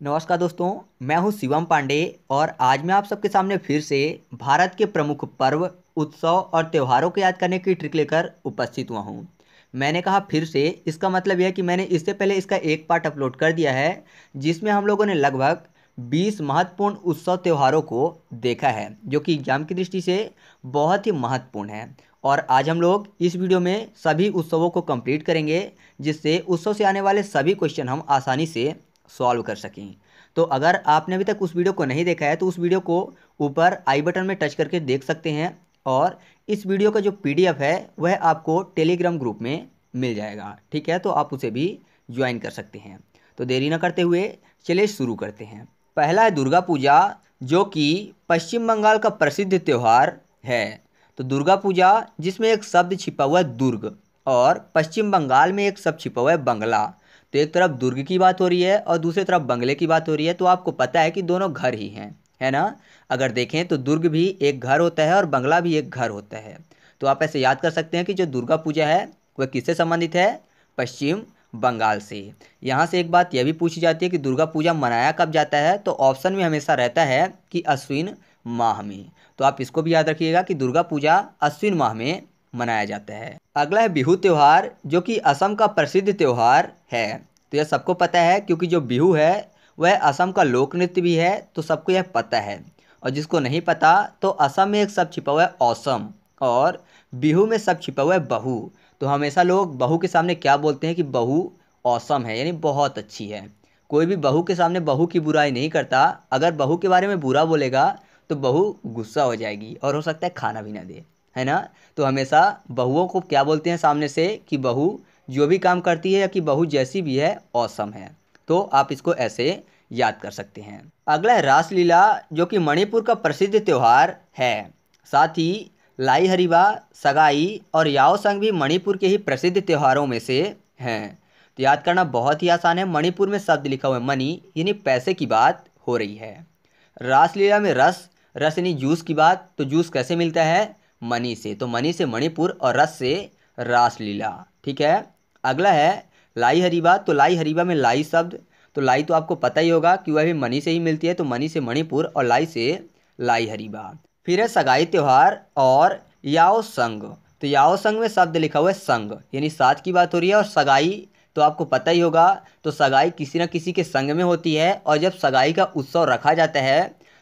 नमस्कार दोस्तों, मैं हूँ शिवम पांडे और आज मैं आप सबके सामने फिर से भारत के प्रमुख पर्व, उत्सव और त्योहारों को याद करने की ट्रिक लेकर उपस्थित हुआ हूँ। मैंने कहा फिर से, इसका मतलब यह कि मैंने इससे पहले इसका एक पार्ट अपलोड कर दिया है, जिसमें हम लोगों ने लगभग 20 महत्वपूर्ण उत्सव त्योहारों को देखा है, जो कि एग्ज़ाम की दृष्टि से बहुत ही महत्वपूर्ण है। और आज हम लोग इस वीडियो में सभी उत्सवों को कंप्लीट करेंगे, जिससे उत्सव से आने वाले सभी क्वेश्चन हम आसानी से सॉल्व कर सकें। तो अगर आपने अभी तक उस वीडियो को नहीं देखा है तो उस वीडियो को ऊपर आई बटन में टच करके देख सकते हैं और इस वीडियो का जो पीडीएफ है, वह आपको टेलीग्राम ग्रुप में मिल जाएगा। ठीक है? तो आप उसे भी ज्वाइन कर सकते हैं। तो देरी ना करते हुए चलिए शुरू करते हैं। पहला है दुर्गा पूजा, जो कि पश्चिम बंगाल का प्रसिद्ध त्यौहार है। तो दुर्गा पूजा, जिसमें एक शब्द छिपा हुआ है दुर्ग और पश्चिम बंगाल में एक शब्द छिपा हुआ है बंगला। तो एक तरफ़ दुर्ग की बात हो रही है और दूसरी तरफ़ बंगले की बात हो रही है तो आपको पता है कि दोनों घर ही हैं, है ना? अगर देखें तो दुर्ग भी एक घर होता है और बंगला भी एक घर होता है। तो आप ऐसे याद कर सकते हैं कि जो दुर्गा पूजा है, वह किससे संबंधित है? पश्चिम बंगाल से। यहाँ से एक बात यह भी पूछी जाती है कि दुर्गा पूजा मनाया कब जाता है? तो ऑप्शन में हमेशा रहता है कि अश्विन माह में। तो आप इसको भी याद रखिएगा कि दुर्गा पूजा अश्विन माह में मनाया जाता है। अगला है बिहू त्यौहार, जो कि असम का प्रसिद्ध त्यौहार है। तो यह सबको पता है, क्योंकि जो बिहू है, वह असम का लोक नृत्य भी है तो सबको यह पता है। और जिसको नहीं पता तो असम में एक सब छिपा हुआ है, औसम। और बिहू में सब छिपा हुआ है, बहू। तो हमेशा लोग बहू के सामने क्या बोलते हैं कि बहू औसम है, यानी बहुत अच्छी है। कोई भी बहू के सामने बहू की बुराई नहीं करता। अगर बहू के बारे में बुरा बोलेगा तो बहू गुस्सा हो जाएगी और हो सकता है खाना भी ना दे। है ना? तो हमेशा बहुओं को क्या बोलते हैं सामने से कि बहू जो भी काम करती है या कि बहू जैसी भी है, औसम है। तो आप इसको ऐसे याद कर सकते हैं। अगला है रासलीला, जो कि मणिपुर का प्रसिद्ध त्यौहार है। साथ ही लाई हरीबा सगाई और याओ संग भी मणिपुर के ही प्रसिद्ध त्योहारों में से हैं। तो याद करना बहुत ही आसान है, मणिपुर में शब्द लिखा हुआ है मनी यानी पैसे की बात हो रही है। रासलीला में रस रस यानी जूस की बात तो जूस कैसे मिलता है? मनी से। तो मनी से मणिपुर और रस से रासलीला। ठीक है? अगला है लाई हरीबा तो लाई हरीबा में लाई शब्द। तो लाई तो आपको पता ही होगा कि वह भी मनी से ही मिलती है। तो मनी से मणिपुर और लाई से लाई हरीबा फिर है सगाई त्यौहार और याओ संग। तो याओ संग में शब्द लिखा हुआ है संग। यानी साथ की बात हो रही है और सगाई तो आपको पता ही होगा। तो सगाई किसी न किसी के संग में होती है और जब सगाई का उत्सव रखा जाता है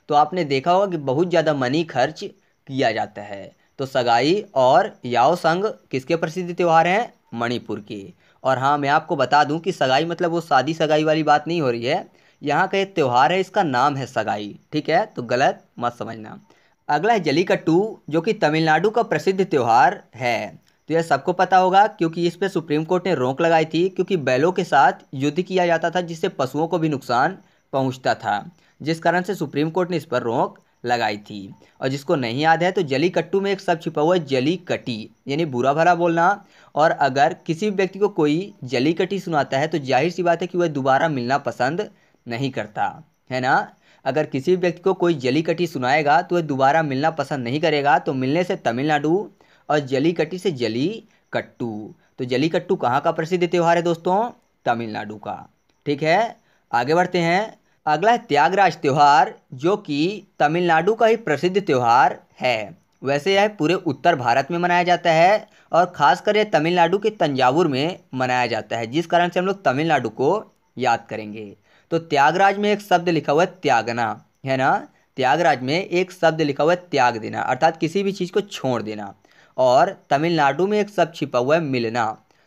तो आपने देखा होगा कि बहुत ज़्यादा मनी खर्च किया जाता है। तो सगाई और याओ संग किसके प्रसिद्ध त्यौहार हैं? मणिपुर के। और हाँ मैं आपको बता दूँ कि सगाई मतलब वो शादी सगाई वाली बात नहीं हो रही है। यहाँ का एक त्यौहार है, इसका नाम है सगाई। ठीक है? तो गलत मत समझना। अगला है जलीकट्टू, जो कि तमिलनाडु का प्रसिद्ध त्यौहार है। तो यह सबको पता होगा, क्योंकि इस पर सुप्रीम कोर्ट ने रोक लगाई थी, क्योंकि बैलों के साथ युद्ध किया जाता था, जिससे पशुओं को भी नुकसान पहुँचता था। जिस कारण से सुप्रीम कोर्ट ने इस पर रोक लगाई थी। और जिसको नहीं याद है तो जली कट्टू में एक शब्द छिपा हुआ है जली कटी यानी बुरा भला बोलना। और अगर किसी भी व्यक्ति को कोई जली कटी सुनाता है तो ज़ाहिर सी बात है कि वह दोबारा मिलना पसंद नहीं करता। है ना? अगर किसी भी व्यक्ति को कोई जली कटी सुनाएगा तो वह दोबारा मिलना पसंद नहीं करेगा। तो मिलने से तमिलनाडु और जली कटी से जली कट्टू तो जली कट्टू कहाँ का प्रसिद्ध त्यौहार है दोस्तों? तमिलनाडु का। ठीक है? आगे बढ़ते हैं। अगला है त्यागराज त्यौहार, जो कि तमिलनाडु का ही प्रसिद्ध त्यौहार है। वैसे यह पूरे उत्तर भारत में मनाया जाता है और ख़ासकर यह तमिलनाडु के तंजावुर में मनाया जाता है, जिस कारण से हम लोग तमिलनाडु को याद करेंगे। तो त्यागराज में एक शब्द लिखा हुआ है त्यागना, है ना? त्यागराज में एक शब्द लिखा हुआ है त्याग देना, अर्थात किसी भी चीज़ को छोड़ देना। और तमिलनाडु में एक शब्द छिपा हुआ है मिलना।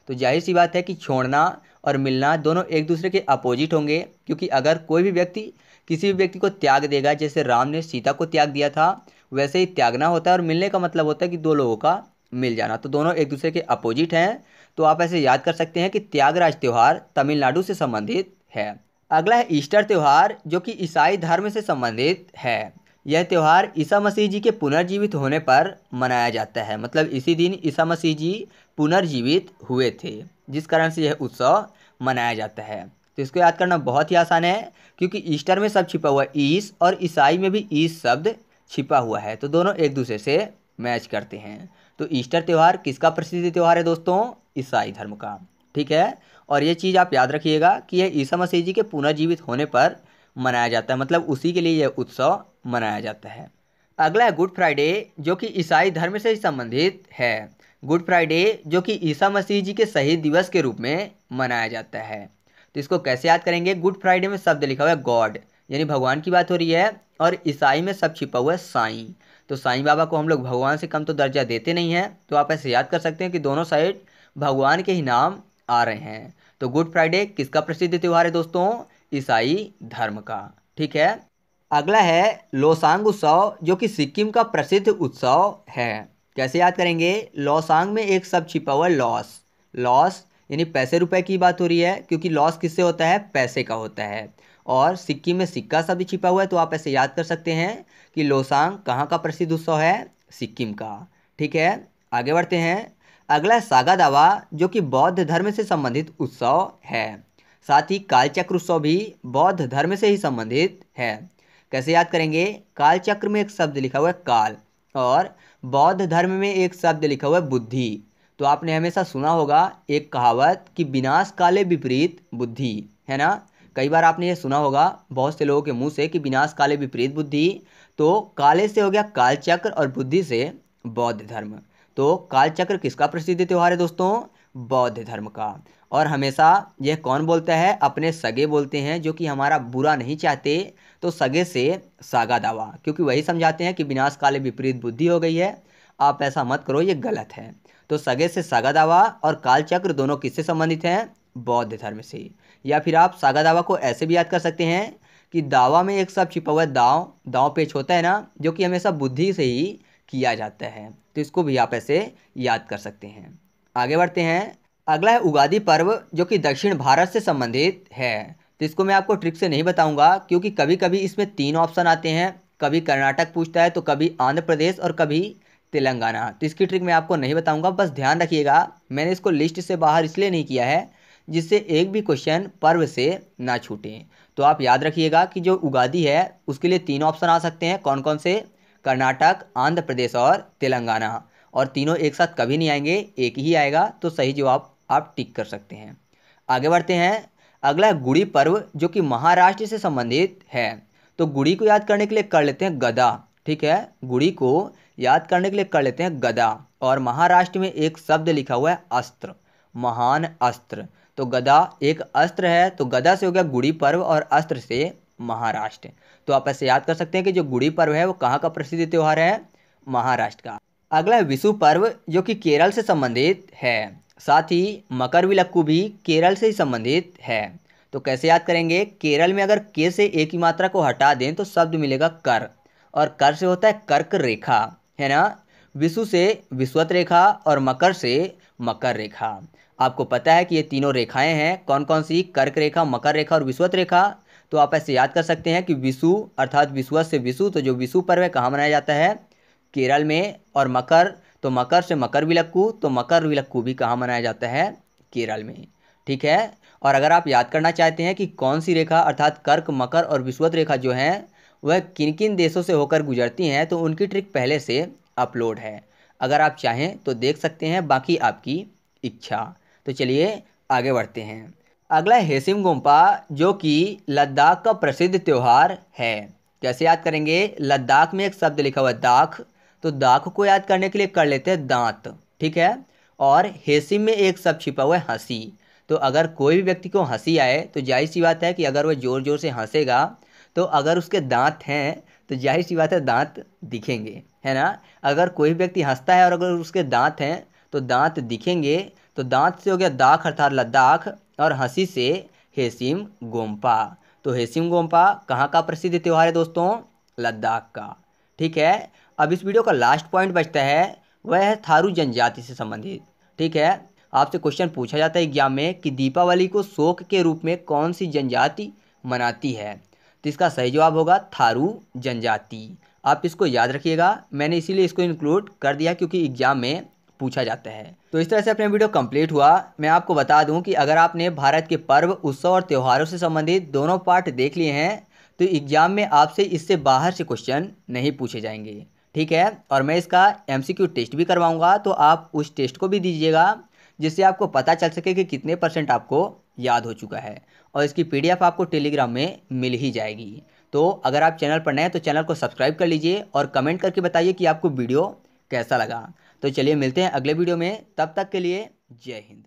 तो ज़ाहिर सी बात है कि छोड़ना और मिलना दोनों एक दूसरे के अपोजिट होंगे, क्योंकि अगर कोई भी व्यक्ति किसी भी व्यक्ति को त्याग देगा, जैसे राम ने सीता को त्याग दिया था, वैसे ही त्यागना होता है और मिलने का मतलब होता है कि दो लोगों का मिल जाना। तो दोनों एक दूसरे के अपोजिट हैं। तो आप ऐसे याद कर सकते हैं कि त्यागराज त्यौहार तमिलनाडु से संबंधित है। अगला है ईस्टर त्यौहार, जो कि ईसाई धर्म से संबंधित है। यह त्यौहार ईसा मसीह जी के पुनर्जीवित होने पर मनाया जाता है। मतलब इसी दिन ईसा मसीह जी पुनर्जीवित हुए थे, जिस कारण से यह उत्सव मनाया जाता है। तो इसको याद करना बहुत ही आसान है, क्योंकि ईस्टर में सब छिपा हुआ है ईस और ईसाई में भी ईस शब्द छिपा हुआ है। तो दोनों एक दूसरे से मैच करते हैं। तो ईस्टर त्यौहार किसका प्रसिद्ध त्यौहार है दोस्तों? ईसाई धर्म का। ठीक है? और ये चीज़ आप याद रखिएगा कि यह ईसा मसीह जी के पुनर्जीवित होने पर मनाया जाता है। मतलब उसी के लिए यह उत्सव मनाया जाता है। अगला है गुड फ्राइडे, जो कि ईसाई धर्म से ही संबंधित है। गुड फ्राइडे, जो कि ईसा मसीह जी के शहीद दिवस के रूप में मनाया जाता है। तो इसको कैसे याद करेंगे? गुड फ्राइडे में शब्द लिखा हुआ है गॉड, यानी भगवान की बात हो रही है, और ईसाई में सब छिपा हुआ है साईं। तो साईं बाबा को हम लोग भगवान से कम तो दर्जा देते नहीं हैं तो आप ऐसे याद कर सकते हैं कि दोनों साइड भगवान के ही नाम आ रहे हैं। तो गुड फ्राइडे किसका प्रसिद्ध त्यौहार है दोस्तों? ईसाई धर्म का। ठीक है? अगला है लोसांग उत्सव, जो कि सिक्किम का प्रसिद्ध उत्सव है। कैसे याद करेंगे? लॉसांग में एक सब छिपा हुआ लॉस। लॉस, यानी पैसे रुपए की बात हो रही है, क्योंकि लॉस किससे होता है? पैसे का होता है। और सिक्किम में सिक्का शब्द छिपा हुआ है तो आप ऐसे याद कर सकते हैं कि लोसांग कहाँ का प्रसिद्ध उत्सव है? सिक्किम का। ठीक है, आगे बढ़ते हैं। अगला है सागा दावा जो कि बौद्ध धर्म से संबंधित उत्सव है। साथ ही कालचक्र उत्सव भी बौद्ध धर्म से ही संबंधित है। कैसे याद करेंगे? कालचक्र में एक शब्द लिखा हुआ है काल और बौद्ध धर्म में एक शब्द लिखा हुआ है बुद्धि। तो आपने हमेशा सुना होगा, एक कहावत कि विनाश काले विपरीत बुद्धि, है ना? कई बार आपने ये सुना होगा, बहुत से लोगों के मुँह से कि विनाश काले विपरीत बुद्धि। तो काले से हो गया कालचक्र और बुद्धि से बौद्ध धर्म। तो कालचक्र किसका प्रसिद्ध त्यौहार है दोस्तों? बौद्ध धर्म का। और हमेशा यह कौन बोलता है? अपने सगे बोलते हैं, जो कि हमारा बुरा नहीं चाहते तो सगे से सागा दावा। क्योंकि वही समझाते हैं कि विनाश काले विपरीत बुद्धि हो गई है। आप ऐसा मत करो, ये गलत है। तो सगे से सागा दावा और कालचक्र दोनों किससे संबंधित हैं? बौद्ध धर्म से। या फिर आप सागा दावा को ऐसे भी याद कर सकते हैं कि दावा में एक सब छिपा हुआ दाव दाव पेच होता है ना, जो कि हमेशा बुद्धि से ही किया जाता है। तो इसको भी आप ऐसे याद कर सकते हैं। आगे बढ़ते हैं। अगला है उगादी पर्व, जो कि दक्षिण भारत से संबंधित है। तो इसको मैं आपको ट्रिक से नहीं बताऊँगा, क्योंकि कभी कभी इसमें तीन ऑप्शन आते हैं। कभी कर्नाटक पूछता है तो कभी आंध्र प्रदेश और कभी तेलंगाना। तो इसकी ट्रिक मैं आपको नहीं बताऊँगा, बस ध्यान रखिएगा। मैंने इसको लिस्ट से बाहर इसलिए नहीं किया है, जिससे एक भी क्वेश्चन पर्व से ना छूटे। तो आप याद रखिएगा कि जो उगादी है, उसके लिए तीन ऑप्शन आ सकते हैं। कौन कौन से? कर्नाटक, आंध्र प्रदेश और तेलंगाना। और तीनों एक साथ कभी नहीं आएँगे, एक ही आएगा तो सही जवाब आप टिक कर सकते हैं। आगे बढ़ते हैं। अगला गुड़ी पर्व जो कि महाराष्ट्र से संबंधित है। तो गुड़ी को याद करने के लिए कर लेते हैं गदा, ठीक है? गुड़ी को याद करने के लिए कर लेते हैं गदा और महाराष्ट्र में एक शब्द लिखा हुआ है अस्त्र, महान अस्त्र। तो गदा एक अस्त्र है तो गदा से हो गया गुड़ी पर्व और अस्त्र से महाराष्ट्र। तो आप ऐसे याद कर सकते हैं कि जो गुड़ी पर्व है, वो कहाँ का प्रसिद्ध त्यौहार है? महाराष्ट्र का। अगला विशु पर्व, जो कि केरल से संबंधित है। साथ ही मकर विलक्कू भी केरल से ही संबंधित है। तो कैसे याद करेंगे? केरल में अगर के से एक ही मात्रा को हटा दें तो शब्द मिलेगा कर। और कर से होता है कर्क रेखा, है ना? विशु से विश्वत रेखा और मकर से मकर रेखा। आपको पता है कि ये तीनों रेखाएँ हैं। कौन कौन सी? कर्क रेखा, मकर रेखा और विश्वत रेखा। तो आप ऐसे याद कर सकते हैं कि विशु, अर्थात विश्वत से विशु तो जो विशु पर्व है, कहाँ मनाया जाता है? केरल में और मकर तो मकर से मकर विलक्कू तो मकर विलक्कू भी कहाँ मनाया जाता है? केरल में। ठीक है? और अगर आप याद करना चाहते हैं कि कौन सी रेखा, अर्थात कर्क, मकर और विश्वत रेखा जो है, वह किन किन देशों से होकर गुजरती हैं तो उनकी ट्रिक पहले से अपलोड है। अगर आप चाहें तो देख सकते हैं बाकी आपकी इच्छा। तो चलिए आगे बढ़ते हैं। अगला हेसिम गोम्पा जो कि लद्दाख का प्रसिद्ध त्यौहार है। कैसे याद करेंगे? लद्दाख में एक शब्द लिखा हुआ दाख। तो दाख को याद करने के लिए कर लेते हैं दांत, ठीक है? और हेसिम में एक शब्द छिपा हुआ है, हँसी। तो अगर कोई भी व्यक्ति को हँसी आए तो ज़ाहिर सी बात है कि अगर वह ज़ोर ज़ोर से हंसेगा तो अगर उसके दांत हैं तो ज़ाहिर सी बात है दांत दिखेंगे, है ना? अगर कोई भी व्यक्ति हंसता है और अगर उसके दांत हैं तो दांत दिखेंगे तो दांत से हो गया दाख अर्थात लद्दाख, और हँसी से हेसिम गोम्पा। तो हेसिम गोम्पा कहाँ का प्रसिद्ध त्यौहार है दोस्तों? लद्दाख का, ठीक है? अब इस वीडियो का लास्ट पॉइंट बचता है, वह है थारू जनजाति से संबंधित, ठीक है? आपसे क्वेश्चन पूछा जाता है एग्ज़ाम में कि दीपावली को शोक के रूप में कौन सी जनजाति मनाती है? तो इसका सही जवाब होगा थारू जनजाति। आप इसको याद रखिएगा, मैंने इसीलिए इसको इंक्लूड कर दिया क्योंकि एग्ज़ाम में पूछा जाता है। तो इस तरह से अपना वीडियो कंप्लीट हुआ। मैं आपको बता दूँ कि अगर आपने भारत के पर्व, उत्सव और त्योहारों से संबंधित दोनों पार्ट देख लिए हैं तो एग्ज़ाम में आपसे इससे बाहर से क्वेश्चन नहीं पूछे जाएँगे। ठीक है? और मैं इसका एमसीक्यू टेस्ट भी करवाऊँगा तो आप उस टेस्ट को भी दीजिएगा, जिससे आपको पता चल सके कि कितने परसेंट आपको याद हो चुका है। और इसकी पीडीएफ आपको टेलीग्राम में मिल ही जाएगी। तो अगर आप चैनल पर नए हैं तो चैनल को सब्सक्राइब कर लीजिए और कमेंट करके बताइए कि आपको वीडियो कैसा लगा। तो चलिए मिलते हैं अगले वीडियो में। तब तक के लिए जय हिंद।